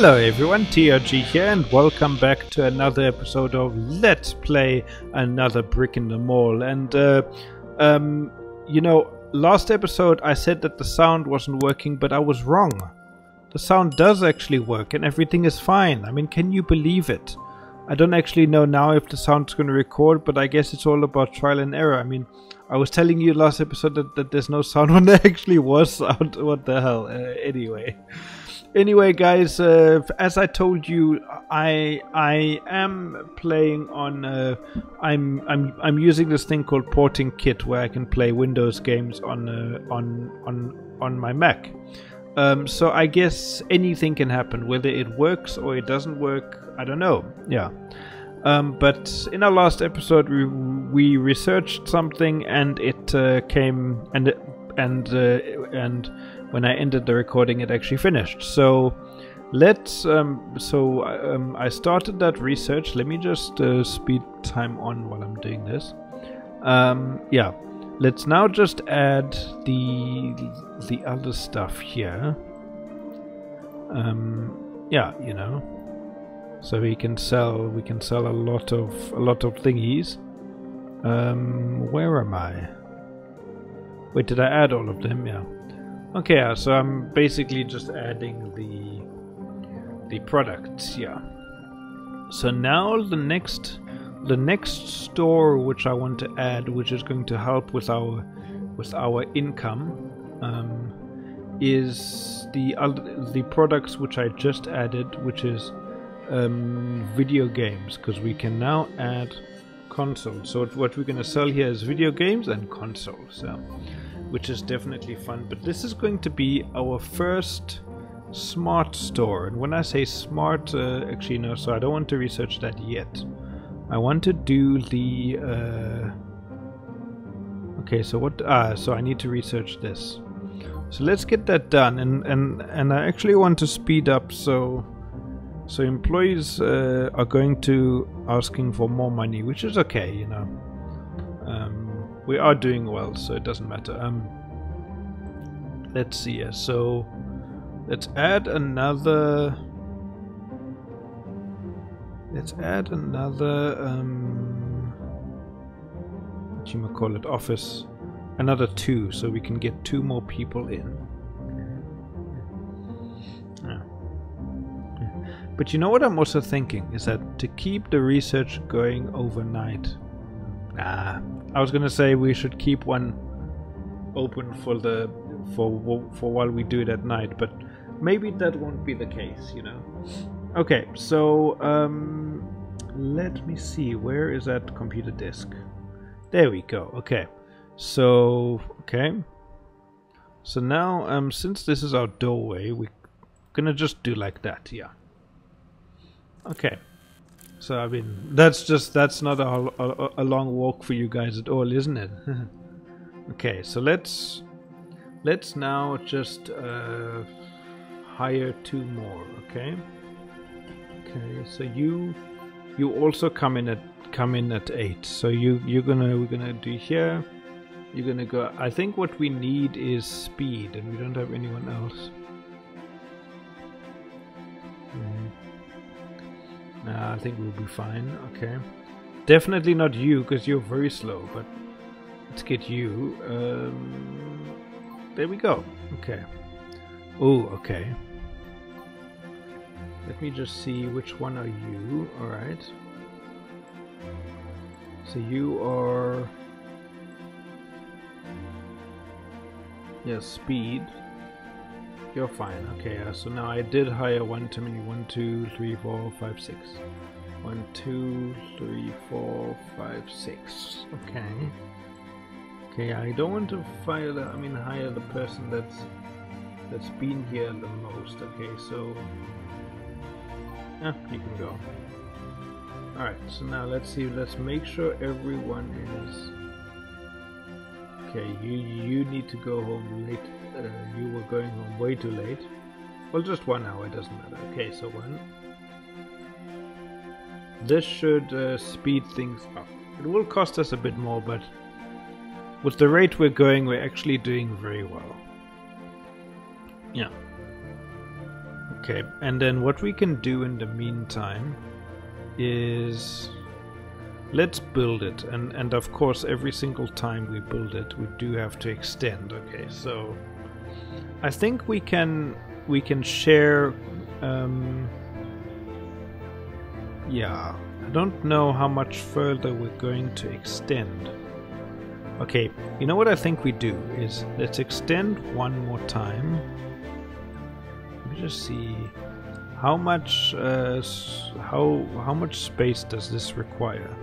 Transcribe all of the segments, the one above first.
Hello everyone, TRG here and welcome back to another episode of Let's Play Another Brick in the Mall. And, uh, um, you know, last episode I said that the sound wasn't working, but I was wrong. The sound does actually work and everything is fine. I mean, can you believe it? I don't actually know now if the sound's going to record, but I guess it's all about trial and error. I mean, I was telling you last episode that, that there's no sound when there actually was sound. What the hell? Uh, anyway. Anyway, guys, uh, as I told you, I I am playing on. Uh, I'm I'm I'm using this thing called Porting Kit, where I can play Windows games on uh, on on on my Mac. Um, so I guess anything can happen, whether it works or it doesn't work. I don't know. Yeah. Um, but in our last episode, we, we researched something, and it uh, came and and uh, and when I ended the recording, it actually finished. So let's. Um, so um, I started that research. Let me just uh, speed time on while I'm doing this. Um, yeah, let's now just add the the other stuff here. Um, yeah, you know, so we can sell we can sell a lot of a lot of thingies. Um, where am I? Wait, did I add all of them? Yeah. Okay, so I'm basically just adding the the products, yeah. So now the next the next store which I want to add, which is going to help with our with our income, um, is the the products which I just added, which is um, video games, because we can now add consoles. So what we're going to sell here is video games and consoles. Yeah which is definitely fun. But this is going to be our first smart store. And when I say smart, uh, actually no, so I don't want to research that yet. I want to do the... Uh... Okay, so what... Ah, so I need to research this. So let's get that done. And, and, and I actually want to speed up so... So employees uh, are going to asking for more money, which is okay, you know. Um, we are doing well, so it doesn't matter. Um, let's see. So let's add another. Let's add another. Um, what you call it? Office. Another two, so we can get two more people in. But you know what I'm also thinking is that to keep the research going overnight. Nah, I was gonna say we should keep one open for the for for while we do it at night, but maybe that won't be the case, you know. Okay, so um, let me see. Where is that computer disk? There we go. Okay, so okay. So now, um, since this is our doorway, we're gonna just do like that. Yeah. Okay. So I mean, that's just that's not a, a, a long walk for you guys at all, isn't it? okay, so let's let's now just uh, hire two more. Okay. Okay, so you you also come in at come in at eight. So you you're gonna we're gonna do here. You're gonna go. I think what we need is speed, and we don't have anyone else. Nah, I think we'll be fine. Okay. Definitely not you, because you're very slow, but let's get you. Um, there we go. Okay. Oh, okay. Let me just see which one are you. Alright. So you are... Yeah, speed. You're fine. Okay, uh, so now I did hire one too many. One, two, three, four, five, six. One, two, three, four, five, six. Okay. Okay, I don't want to fire the. I mean, hire the person that's that's been here the most. Okay, so yeah, you can go. All right. So now let's see. Let's make sure everyone is. Okay, you you need to go home late uh, you were going home way too late. Well, just one hour, doesn't matter. Okay, so one. This should uh, speed things up. It will cost us a bit more, but with the rate we're going, we're actually doing very well. Yeah. Okay, and then what we can do in the meantime is let's build it and and of course every single time we build it we do have to extend okay so I think we can we can share um, yeah I don't know how much further we're going to extend. Okay you know what I think we do is let's extend one more time. Let me just see how much uh, how how much space does this require?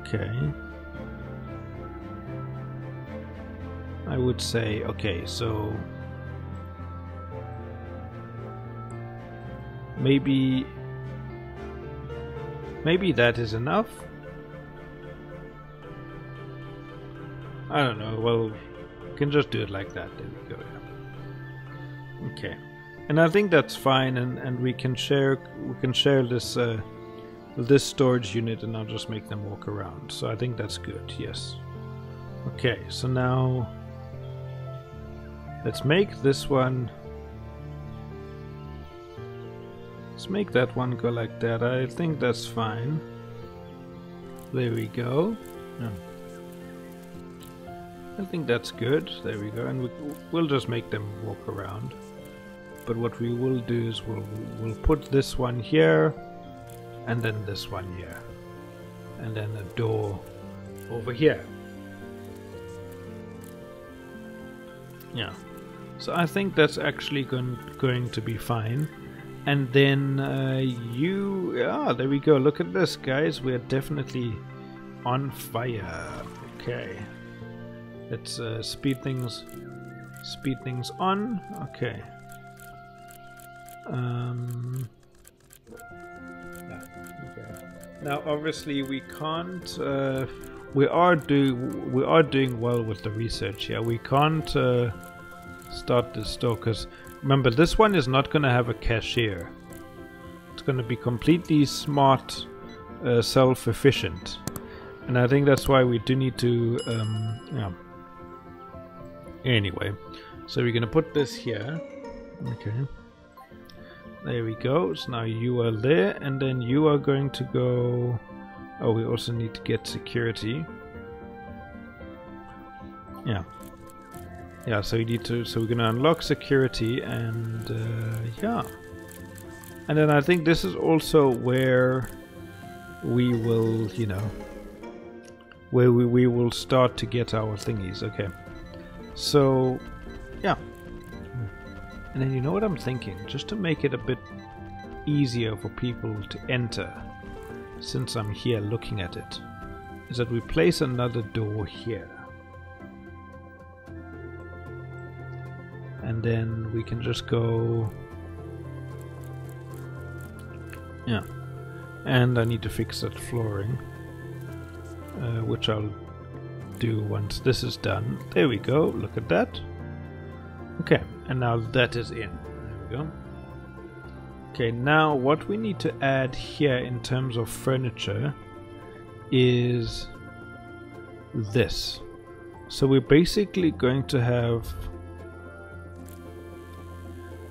Okay. I would say, okay, so maybe maybe that is enough. I don't know. Well, we can just do it like that. There we go. Yeah. Okay, and I think that's fine, and and we can share we can share this. Uh, this storage unit and I'll just make them walk around. So I think that's good, yes. Okay, so now let's make this one let's make that one go like that. I think that's fine. There we go. Yeah. I think that's good. There we go. And we, we'll just make them walk around. But what we will do is we'll, we'll put this one here and then this one here and then a door over here yeah so I think that's actually going, going to be fine. And then uh, you ah there we go. Look at this guys. We're definitely on fire. Okay. Let's uh, speed things speed things on. Okay. Um now, obviously, we can't. Uh, we are do we are doing well with the research here. We can't uh, start this store because remember, this one is not going to have a cashier. It's going to be completely smart, uh, self-efficient, and I think that's why we do need to. Um, yeah. Anyway, so we're going to put this here. Okay. There we go. So now you are there, and then you are going to go... Oh, we also need to get security. Yeah. Yeah, so we need to... So we're to unlock security, and uh, yeah. And then I think this is also where we will, you know, where we, we will start to get our thingies. Okay. So, yeah. And then you know what I'm thinking? Just to make it a bit easier for people to enter, since I'm here looking at it, is that we place another door here. And then we can just go... Yeah. And I need to fix that flooring, uh, which I'll do once this is done. There we go, look at that. Okay, and now that is in. There we go. Okay, now what we need to add here in terms of furniture is this. So we're basically going to have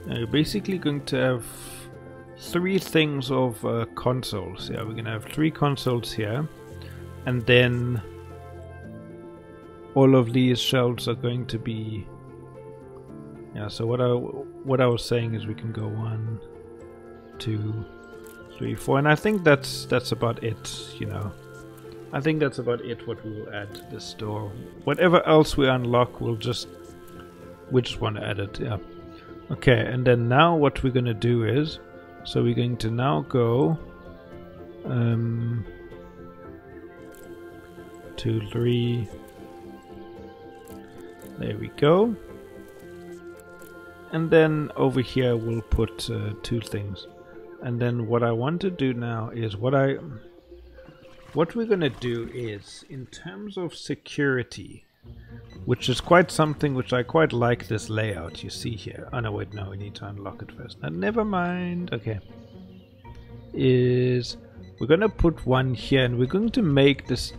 uh, we're basically going to have three things of uh, consoles. Yeah, we're going to have three consoles here, and then all of these shelves are going to be yeah, so what I what I was saying is we can go one, two, three, four, and I think that's that's about it. You know, I think that's about it. What we will add to the store. Whatever else we unlock, we'll just we just want to add it. Yeah. Okay, and then now what we're gonna do is, so we're going to now go. Um, two, three. There we go and then over here we'll put uh, two things and then what I want to do now is what I what we're gonna do is in terms of security which is quite something which I quite like this layout you see here oh no wait no we need to unlock it first no, never mind okay is we're gonna put one here and we're going to make this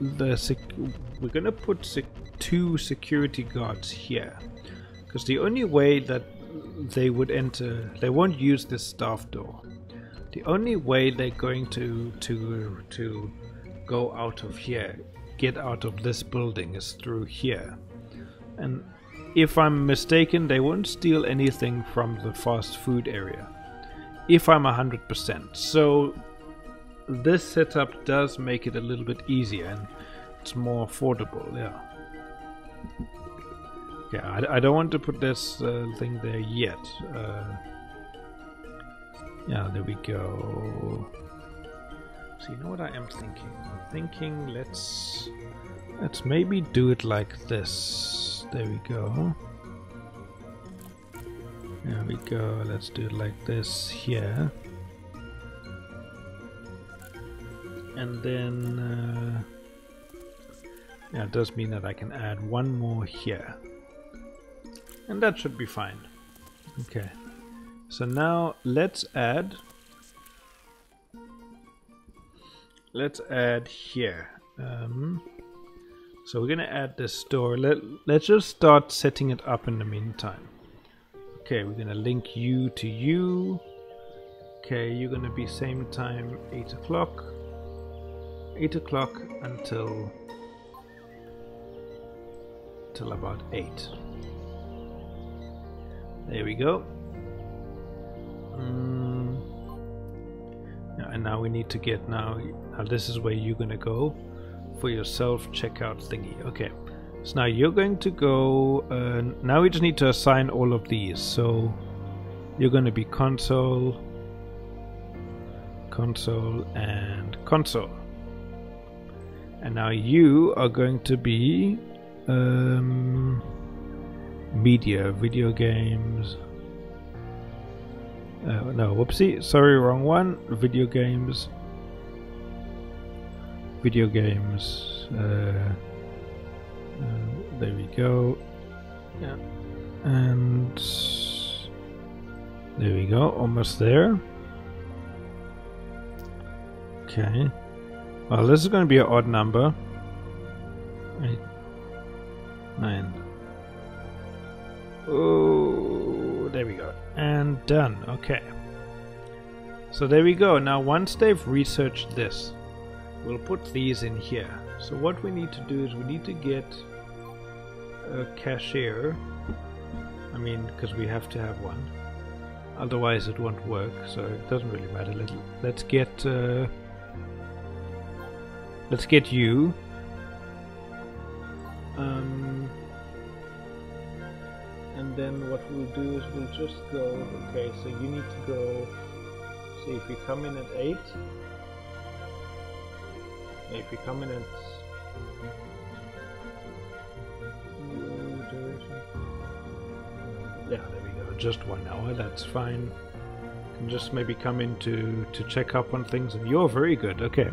the sec we're gonna put sec two security guards here because the only way that they would enter. They won't use this staff door. The only way they're going to to to go out of here, get out of this building, is through here. And if I'm mistaken, they won't steal anything from the fast food area. If I'm 100%. So this setup does make it a little bit easier and it's more affordable, yeah. Yeah, I, I don't want to put this uh, thing there yet. Uh, yeah, there we go. So you know what I am thinking? I'm thinking let's let's maybe do it like this. There we go. There we go. Let's do it like this here. And then uh, yeah, it does mean that I can add one more here. And that should be fine. Okay. So now let's add let's add here. Um, so we're gonna add this store. Let let's just start setting it up in the meantime. Okay, we're gonna link you to you. Okay, you're gonna be same time, eight o'clock. Eight o'clock until till about eight. There we go. Mm. And now we need to get now. Now this is where you're gonna go for your self checkout thingy. Okay. So now you're going to go. Uh, now we just need to assign all of these. So you're going to be console, console, and console. And now you are going to be um, media, video games. Uh, no, whoopsie, sorry, wrong one. Video games. Video games. Uh, uh, there we go. Yeah. And there we go, almost there. Okay. Well, this is going to be an odd number. Eight, nine. Oh, there we go. And done. Okay. So there we go. Now, once they've researched this, we'll put these in here. So what we need to do is we need to get a cashier. I mean, because we have to have one. Otherwise it won't work, so it doesn't really matter. Let, let's get... Uh, let's get you. Um, and then what we'll do is we'll just go... Okay, so you need to go... See, if you come in at 8... If you come in at yeah, there we go. Just one hour. That's fine. Can just maybe come in to to check up on things, and you're very good. Okay,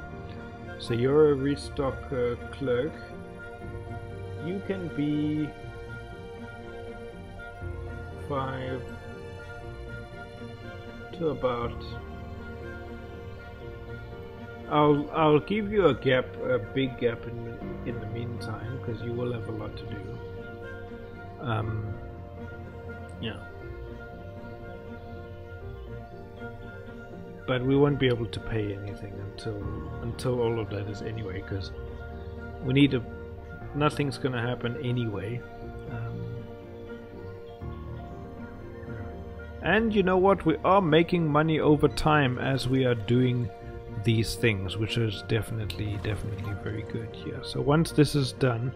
so you're a restock uh, clerk. You can be five to about I'll I'll give you a gap, a big gap in in the meantime, because you will have a lot to do. Um, yeah. But we won't be able to pay anything until until all of that is anyway, because we need to. Nothing's gonna happen anyway. And you know what? We are making money over time as we are doing these things, which is definitely, definitely very good here. So once this is done,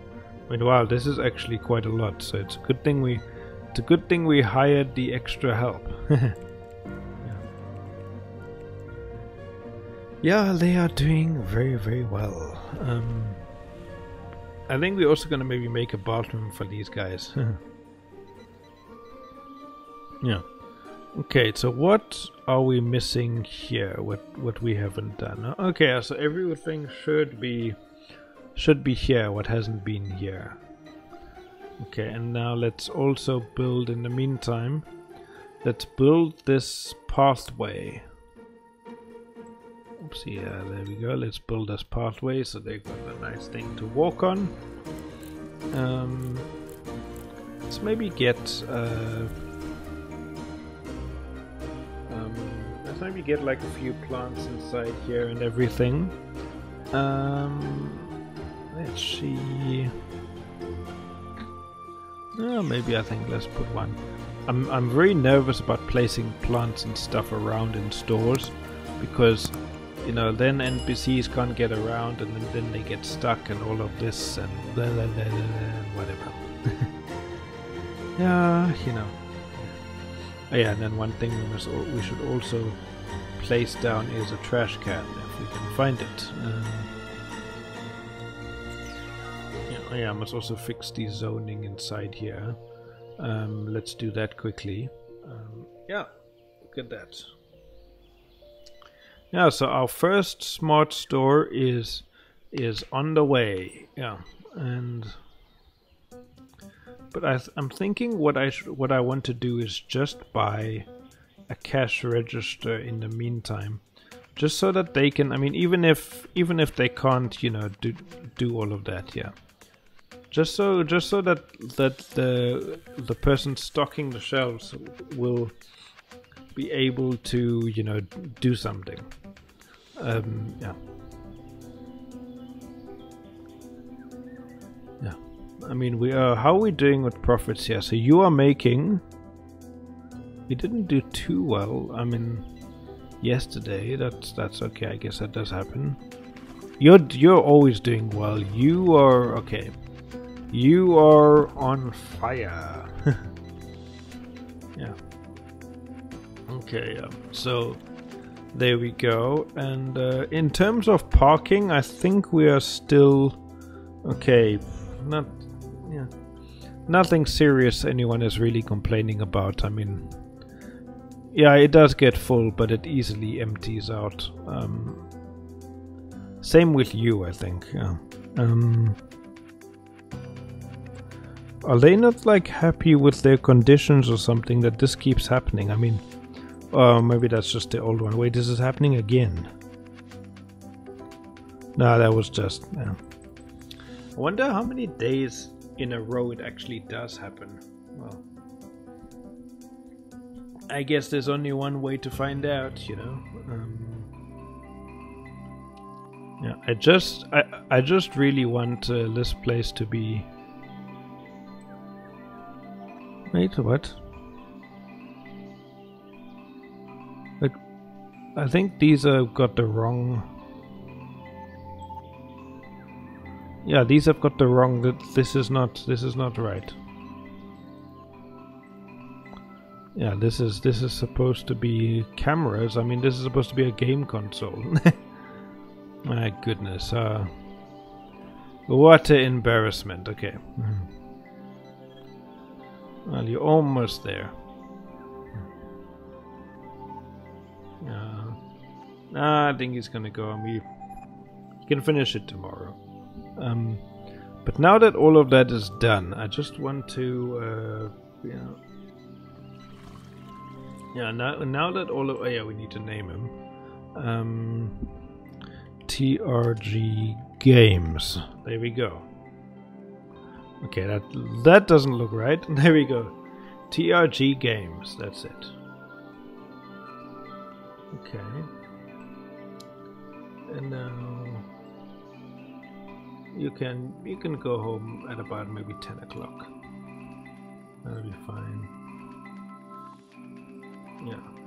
I mean, wow, this is actually quite a lot. So it's a good thing we, it's a good thing we hired the extra help. yeah. yeah, they are doing very, very well. Um, I think we're also gonna maybe make a bathroom for these guys. yeah. Okay, so what are we missing here? What what we haven't done? Okay, so everything should be should be here. What hasn't been here? Okay, and now let's also build. In the meantime, let's build this pathway. Oops, yeah, there we go. Let's build this pathway so they've got a nice thing to walk on. Um, let's maybe get. Uh, time you get like a few plants inside here and everything. Um, let's see. Oh, maybe I think let's put one. I'm I'm very nervous about placing plants and stuff around in stores because you know then NPCs can't get around and then, then they get stuck and all of this and blah, blah, blah, whatever. yeah, you know. Oh, yeah, and then one thing we must we should also place down is a trash can if we can find it. Um, yeah, oh, yeah, I must also fix the zoning inside here. Um, let's do that quickly. Um, yeah, look at that. Yeah, so our first smart store is is on the way. Yeah, and but I am thinking what I what I want to do is just buy a cash register in the meantime, just so that they can. I mean, even if even if they can't, you know, do do all of that. Yeah, just so just so that that the the person stocking the shelves will be able to, you know, do something. Um, yeah. I mean, we are. How are we doing with profits here? So you are making. We didn't do too well. I mean, yesterday. That's that's okay. I guess that does happen. You're you're always doing well. You are okay. You are on fire. yeah. Okay. So there we go. And uh, in terms of parking, I think we are still okay. Not nothing serious. Anyone is really complaining about. I mean, yeah, it does get full, but it easily empties out. Um, same with you, I think. Yeah. Um, are they not like happy with their conditions or something that this keeps happening? I mean. Oh, maybe that's just the old one. Wait, this is happening again. No, that was just... Yeah. I wonder how many days in a row it actually does happen. Well, I guess there's only one way to find out, you know. Um, yeah, I just, I, I just really want uh, this place to be. Wait, what? Like, I think these have got the wrong... Yeah, these have got the wrong... That This is not... This is not right. Yeah, this is this is supposed to be cameras. I mean, this is supposed to be a game console. My goodness. Uh, what an embarrassment. Okay. Well, you're almost there. Nah, I think he's gonna go and we can finish it tomorrow. Um, but now that all of that is done, I just want to, uh, you know, yeah. Now, now that all of, oh yeah, we need to name him. Um, TRG Games. There we go. Okay, that that doesn't look right. There we go. TRG Games. That's it. Okay and now you can you can go home at about maybe 10 o'clock that'll be fine yeah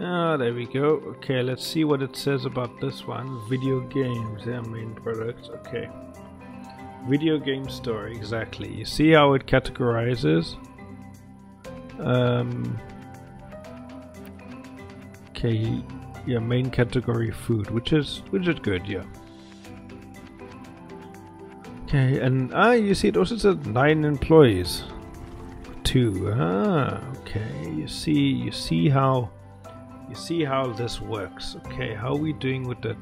Ah, there we go. Okay, let's see what it says about this one. Video games, yeah, main product. Okay. Video game store, exactly. You see how it categorizes? Um, okay, yeah, main category food, which is which is good, yeah. Okay, and ah, you see, it also says nine employees. Two. Ah, okay. You see, you see how, you see how this works. Okay, how are we doing with that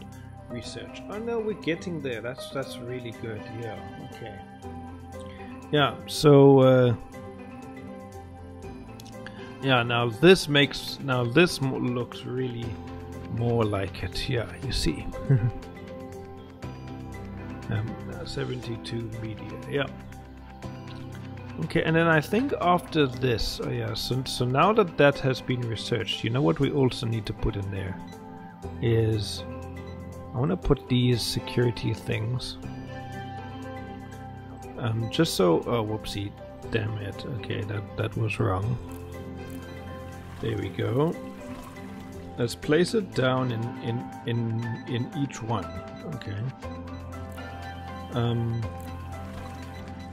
research? Oh no, we're getting there. That's that's really good. Yeah. Okay. Yeah. So. Uh, yeah. Now this makes now this looks really more like it. Yeah, you see. um, 72 media. Yeah. Okay, and then I think after this, oh yeah, so, so now that that has been researched, you know what we also need to put in there is I want to put these security things. Um, just so, oh whoopsie, damn it, okay, that, that was wrong. There we go. Let's place it down in, in, in, in each one, okay. Um,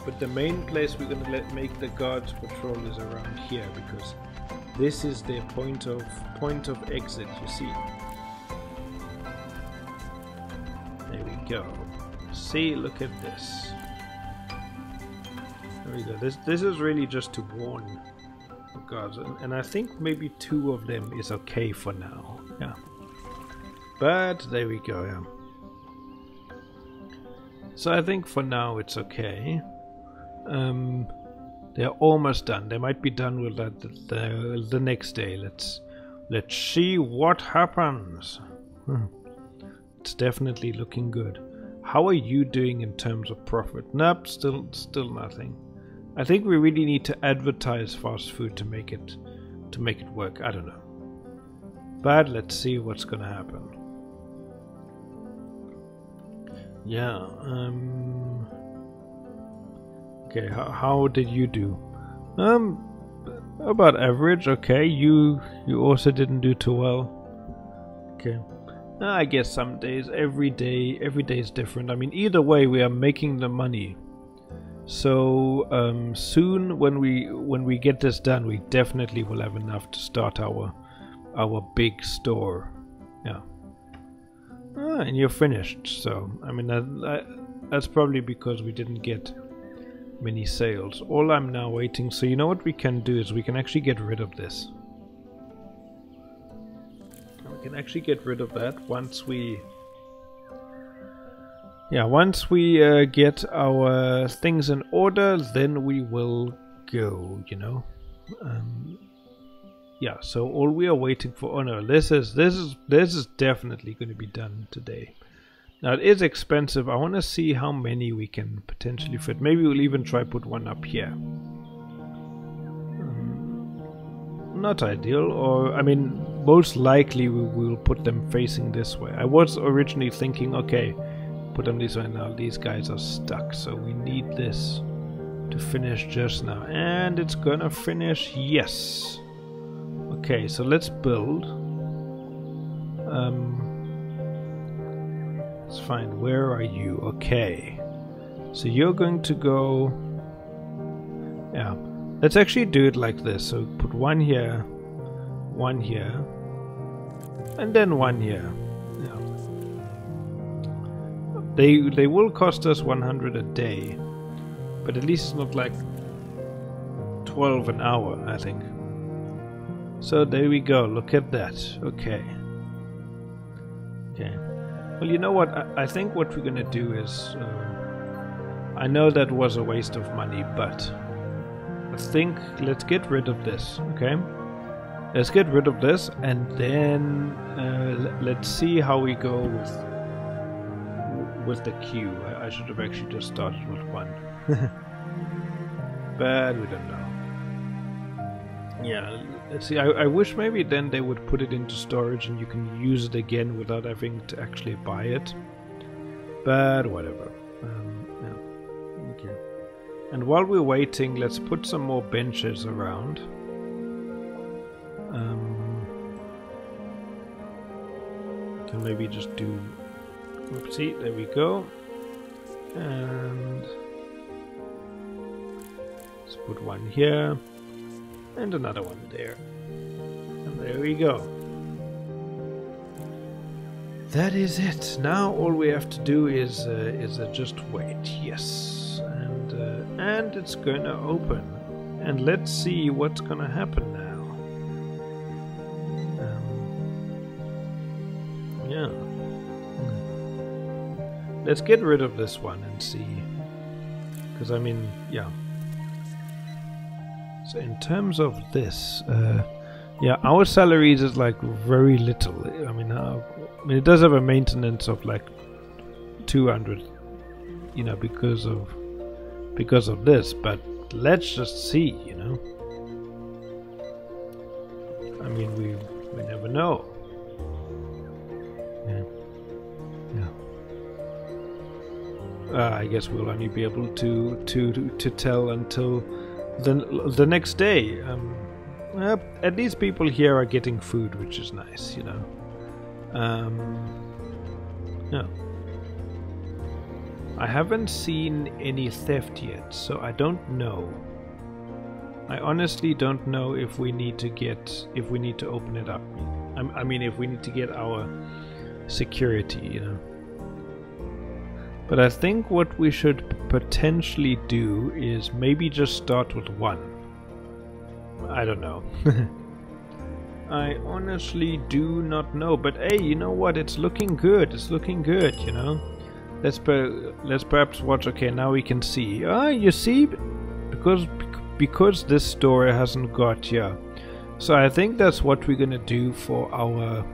but the main place we're gonna let make the guards patrol is around here because this is their point of point of exit. You see. There we go. See, look at this. There we go. This this is really just to warn the and, and I think maybe two of them is okay for now. Yeah. But there we go. Yeah. So I think for now it's okay. Um, they're almost done. They might be done with that the, the next day. Let's let's see what happens. Hmm. It's definitely looking good. How are you doing in terms of profit? Nope, still still nothing. I think we really need to advertise fast food to make it to make it work. I don't know. But let's see what's gonna happen. Yeah, um Okay, how, how did you do? Um, about average. Okay, you you also didn't do too well. Okay, I guess some days, every day, every day is different. I mean, either way, we are making the money. So um, soon, when we when we get this done, we definitely will have enough to start our our big store. Yeah. Ah, and you're finished. So I mean, that, that, that's probably because we didn't get many sales. All I'm now waiting, so you know what we can do is we can actually get rid of this. We can actually get rid of that once we... Yeah, once we uh, get our things in order, then we will go, you know. Um, yeah, so all we are waiting for... Oh no, this is, this is, this is definitely going to be done today. Now it is expensive. I want to see how many we can potentially fit. Maybe we'll even try put one up here. Um, not ideal, or I mean, most likely we will put them facing this way. I was originally thinking, okay, put them this way. Now these guys are stuck, so we need this to finish just now, and it's gonna finish. Yes. Okay, so let's build. Um, Let's find where are you? Okay. So you're going to go Yeah. Let's actually do it like this. So put one here, one here, and then one here. They they will cost us 100 a day, but at least it's not like 12 an hour, I think. So there we go. Look at that. Okay. Okay. Well, you know what? I, I think what we're gonna do is. Uh, I know that was a waste of money, but I think let's get rid of this, okay? Let's get rid of this and then uh, let's see how we go with with the queue. I, I should have actually just started with one. but we don't know. Yeah, let's see. I, I wish maybe then they would put it into storage and you can use it again without having to actually buy it. But whatever. Um, yeah. Okay. And while we're waiting, let's put some more benches around. Um, can maybe just do. Oopsie, there we go. And let's put one here and another one there. And there we go. That is it. Now all we have to do is uh, is uh, just wait. Yes, and uh, and it's gonna open, and let's see what's gonna happen Let's get rid of this one and see. Because I mean, yeah. So in terms of this, uh, yeah, our salaries is like very little. I mean, uh, I mean, it does have a maintenance of like 200, you know, because of because of this. But but let's just see, you know. I mean, we we never know. Uh, I guess we'll only be able to to to, tell until the the next day. Um, uh, at least people here are getting food, which is nice, you know. Um, yeah. I haven't seen any theft yet, so I don't know. I honestly don't know if we need to get if we need to open it up. I, I mean, if we need to get our security, you know. But I think what we should potentially do is maybe just start with one. I don't know. I honestly do not know, but hey, you know what? It's looking good. It's looking good, you know. Let's per let's perhaps watch. Okay, now we can see. Ah, you see, because because this story hasn't got yeah. So I think that's what we're gonna do for our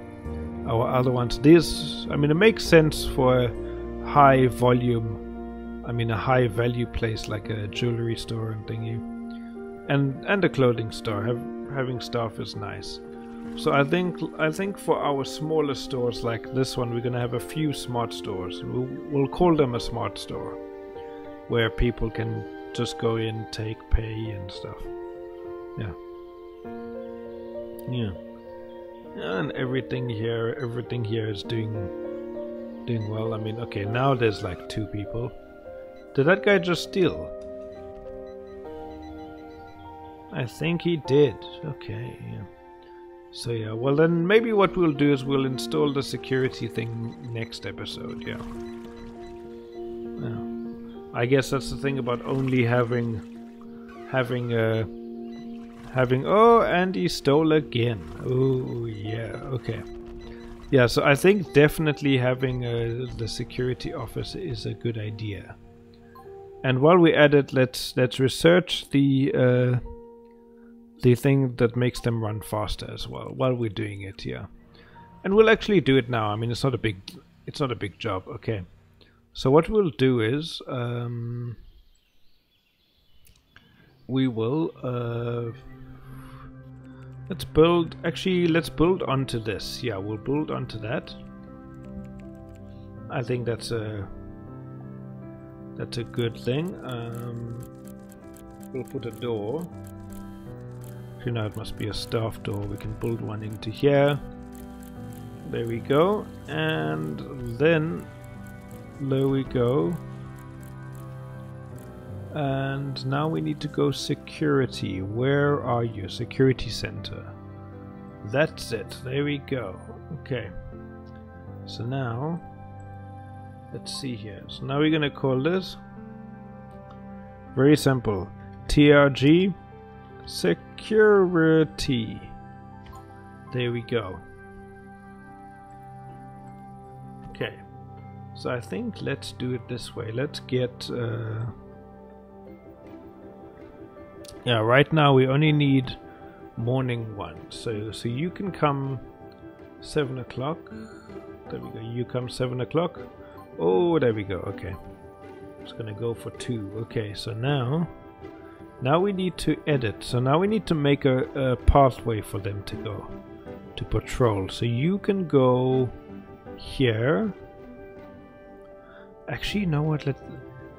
our other ones. This, I mean, it makes sense for high volume. I mean, a high value place like a jewelry store and thingy, and and a clothing store. Have, having stuff is nice. So I think I think for our smaller stores like this one, we're gonna have a few smart stores. We'll, we'll call them a smart store, where people can just go in, take, pay, and stuff. Yeah. Yeah. And everything here, everything here is doing doing well. I mean, okay, now there's like two people. Did that guy just steal? I think he did. Okay, yeah. So yeah, well then maybe what we'll do is we'll install the security thing next episode, yeah. yeah. I guess that's the thing about only having having uh having oh and he stole again. Oh yeah, okay. Yeah, so I think definitely having uh, the security office is a good idea. And while we're at it, let's let's research the uh, the thing that makes them run faster as well while we're doing it yeah and we'll actually do it now. I mean it's not a big it's not a big job. Okay. So what we'll do is um, we will uh, let's build actually let's build onto this yeah we'll build onto that I think that's a that's a good thing um, we'll put a door You know, it must be a staff door. We can build one into here. There we go. And then there we go. And now we need to go security. Where are you? Security center. That's it. There we go. Okay. So now, let's see here. So now we're going to call this very simple. TRG Security. There we go. Okay. So I think let's do it this way. Let's get... Uh... Yeah, right now we only need morning one. So, so you can come 7 o'clock. There we go. You come 7 o'clock. Oh, there we go. Okay. It's gonna go for 2. Okay, so now... Now we need to edit. So now we need to make a, a pathway for them to go to patrol. So you can go here. Actually, you know what? Let,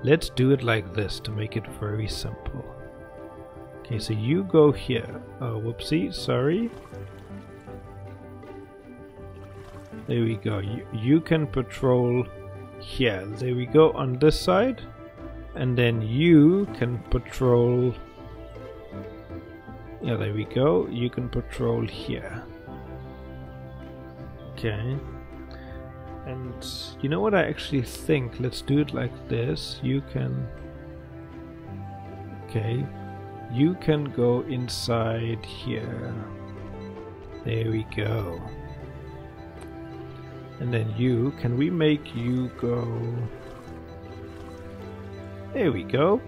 let's do it like this to make it very simple. Okay, so you go here. Oh, whoopsie, sorry. There we go. You, you can patrol here. There we go on this side and then you can patrol yeah there we go you can patrol here okay and you know what I actually think let's do it like this you can okay you can go inside here there we go and then you can we make you go there we go.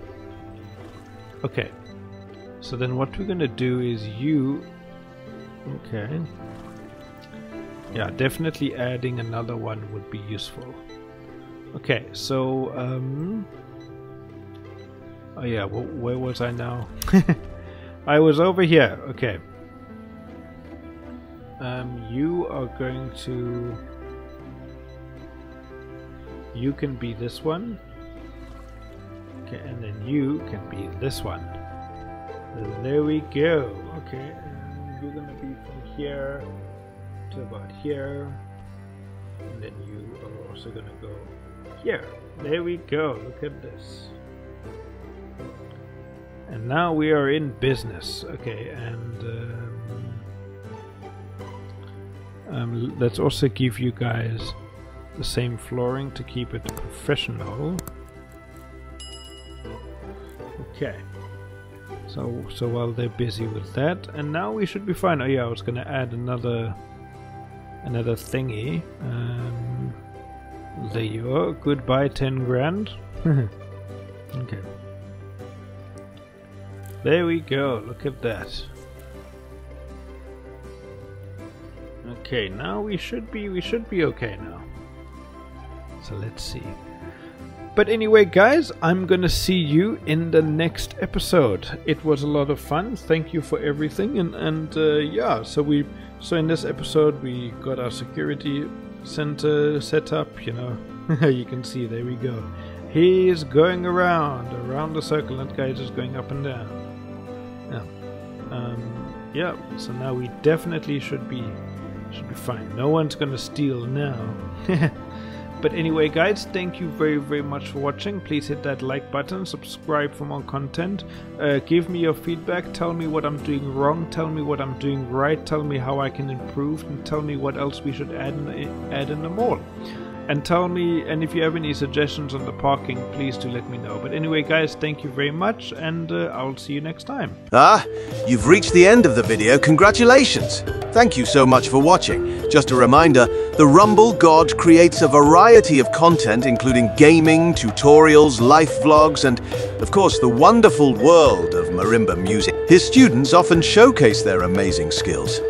Okay. So then what we're to do is you... Okay. Yeah, definitely adding another one would be useful. Okay, so... Um, Oh yeah, well, where was I now? I was over here. Okay. Um, you are going to... You can be this one. Okay, and then you can be this one. There we go. Okay, and you're gonna be from here to about here. And then you are also gonna go here. There we go. Look at this. And now we are in business. Okay, and um, um, let's also give you guys the same flooring to keep it professional. Okay. So so while they're busy with that, and now we should be fine. Oh yeah, I was gonna add another another thingy. Um, there you are. Goodbye, ten grand. okay. There we go, look at that. Okay, now we should be we should be okay now. So let's see. But anyway, guys, I'm gonna see you in the next episode. It was a lot of fun. Thank you for everything, and and uh, yeah. So we so in this episode we got our security center set up. You know, you can see there we go. He's going around around the circle, and guys is going up and down. Yeah. Um, yeah. So now we definitely should be should be fine. No one's gonna steal now. But anyway, guys, thank you very, very much for watching. Please hit that like button, subscribe for more content. Uh, give me your feedback. Tell me what I'm doing wrong. Tell me what I'm doing right. Tell me how I can improve, and tell me what else we should add in, add in the mall. And tell me, and if you have any suggestions on the parking, please do let me know. But anyway, guys, thank you very much, and uh, I'll see you next time. Ah, you've reached the end of the video. Congratulations! Thank you so much for watching. Just a reminder, the Rumble God creates a variety of content including gaming, tutorials, life vlogs, and of course the wonderful world of marimba music. His students often showcase their amazing skills.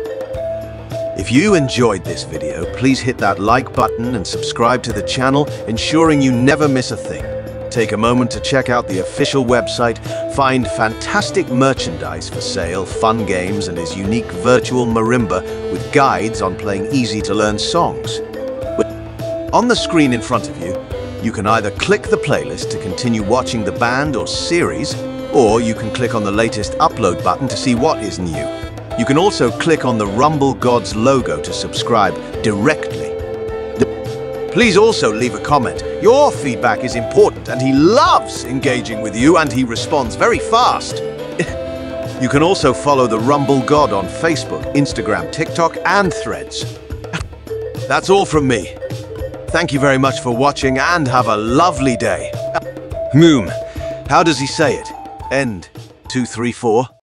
If you enjoyed this video, please hit that like button and subscribe to the channel, ensuring you never miss a thing. Take a moment to check out the official website, find fantastic merchandise for sale, fun games, and his unique virtual marimba with guides on playing easy-to-learn songs. On the screen in front of you, you can either click the playlist to continue watching the band or series, or you can click on the latest upload button to see what is new. You can also click on the Rumble Gods logo to subscribe directly. Please also leave a comment. Your feedback is important and he loves engaging with you and he responds very fast. you can also follow the Rumble God on Facebook, Instagram, TikTok and Threads. That's all from me. Thank you very much for watching and have a lovely day. Moom, how does he say it? End 234?